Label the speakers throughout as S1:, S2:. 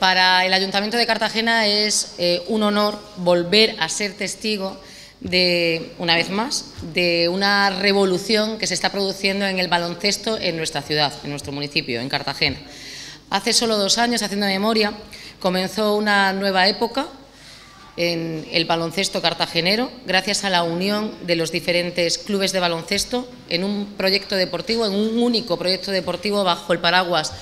S1: Para el Ayuntamiento de Cartagena es eh, un honor volver a ser testigo de, una vez más, de una revolución que se está produciendo en el baloncesto en nuestra ciudad, en nuestro municipio, en Cartagena. Hace solo dos años, haciendo memoria, comenzó una nueva época en el baloncesto cartagenero, gracias a la unión de los diferentes clubes de baloncesto en un proyecto deportivo, en un único proyecto deportivo bajo el paraguas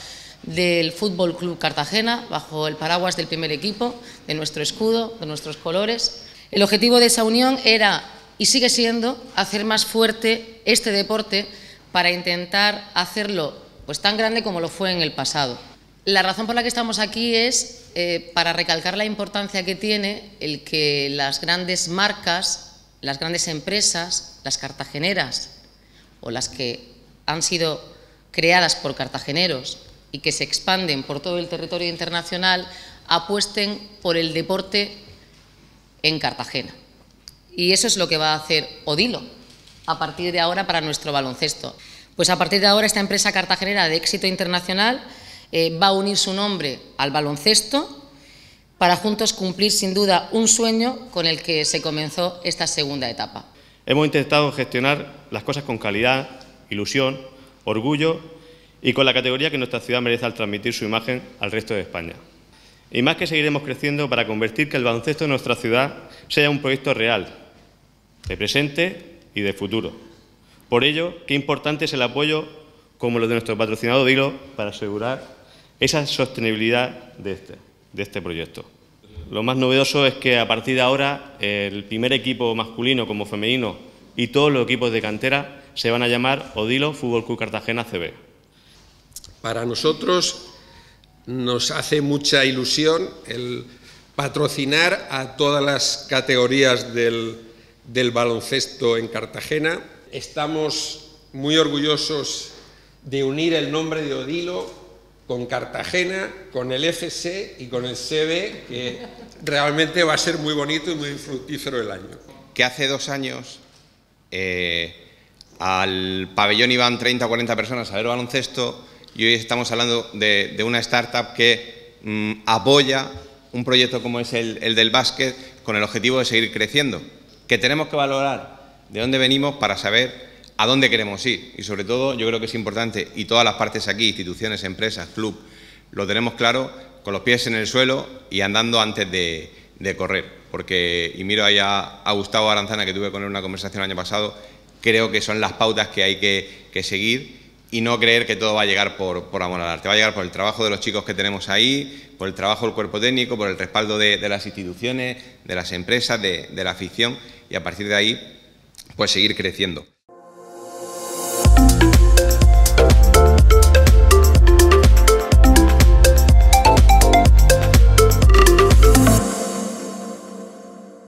S1: del Fútbol Club Cartagena, bajo el paraguas del primer equipo, de nuestro escudo, de nuestros colores. El objetivo de esa unión era, y sigue siendo, hacer más fuerte este deporte para intentar hacerlo pues, tan grande como lo fue en el pasado. La razón por la que estamos aquí es eh, para recalcar la importancia que tiene el que las grandes marcas, las grandes empresas, las cartageneras o las que han sido creadas por cartageneros y que se expanden por todo el territorio internacional apuesten por el deporte en Cartagena. Y eso es lo que va a hacer Odilo a partir de ahora para nuestro baloncesto. Pues a partir de ahora esta empresa cartagenera de éxito internacional eh, va a unir su nombre al baloncesto para juntos cumplir sin duda un sueño con el que se comenzó esta segunda etapa.
S2: Hemos intentado gestionar las cosas con calidad, ilusión, orgullo y con la categoría que nuestra ciudad merece al transmitir su imagen al resto de España. Y más que seguiremos creciendo para convertir que el baloncesto de nuestra ciudad sea un proyecto real, de presente y de futuro. Por ello, qué importante es el apoyo como lo de nuestro patrocinado Dilo para asegurar esa sostenibilidad de este, de este proyecto. Lo más novedoso es que a partir de ahora el primer equipo masculino como femenino y todos los equipos de cantera se van a llamar Odilo Fútbol Club Cartagena CB.
S3: Para nosotros nos hace mucha ilusión el patrocinar a todas las categorías del, baloncesto en Cartagena. Estamos muy orgullosos de unir el nombre de Odilo con Cartagena, con el FC y con el CB, que realmente va a ser muy bonito y muy fructífero el año.
S4: Que hace dos años eh, al pabellón iban 30 o 40 personas a ver baloncesto y hoy estamos hablando de, una startup que mm, apoya un proyecto como es el, del básquet con el objetivo de seguir creciendo, que tenemos que valorar de dónde venimos para saber a dónde queremos ir. Y sobre todo yo creo que es importante y todas las partes aquí, instituciones, empresas, club, lo tenemos claro con los pies en el suelo y andando antes de, correr, porque, y miro ahí a, Gustavo Aranzana que tuve con él una conversación el año pasado, creo que son las pautas que hay que seguir y no creer que todo va a llegar por, por amor al arte. Va a llegar por el trabajo de los chicos que tenemos ahí, por el trabajo del cuerpo técnico, por el respaldo de, las instituciones, de las empresas, de, de la afición y a partir de ahí, pues seguir creciendo.